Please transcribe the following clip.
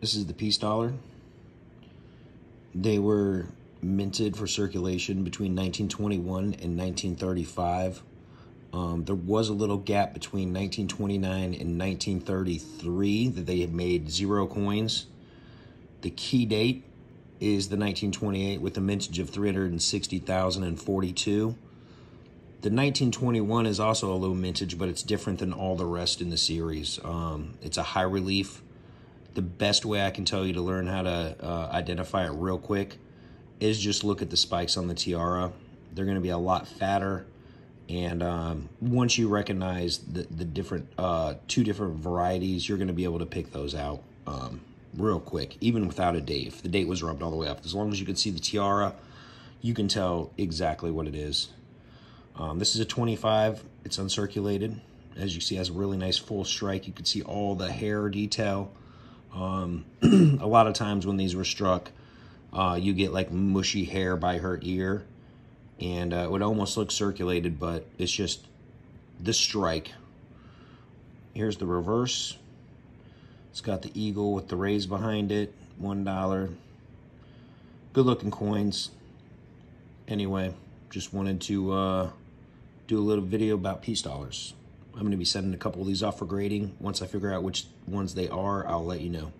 This is the peace dollar. They were minted for circulation between 1921 and 1935. Um, there was a little gap between 1929 and 1933 that they had made zero coins. The key date is the 1928 with a mintage of 360,042. The 1921 is also a low mintage, but it's different than all the rest in the series. Um, it's a high relief. The best way I can tell you to learn how to uh, identify it real quick is just look at the spikes on the tiara. They're going to be a lot fatter. And um, once you recognize the, the different, uh, two different varieties, you're going to be able to pick those out um, real quick, even without a date. If the date was rubbed all the way up, as long as you can see the tiara, you can tell exactly what it is. Um, this is a 25. It's uncirculated. As you see, has a really nice full strike. You can see all the hair detail. Um, a lot of times when these were struck, uh, you get like mushy hair by her ear. And uh, it would almost look circulated, but it's just the strike. Here's the reverse. It's got the eagle with the rays behind it. $1. Good looking coins. Anyway, just wanted to uh, do a little video about peace dollars. I'm going to be sending a couple of these off for grading. Once I figure out which ones they are, I'll let you know.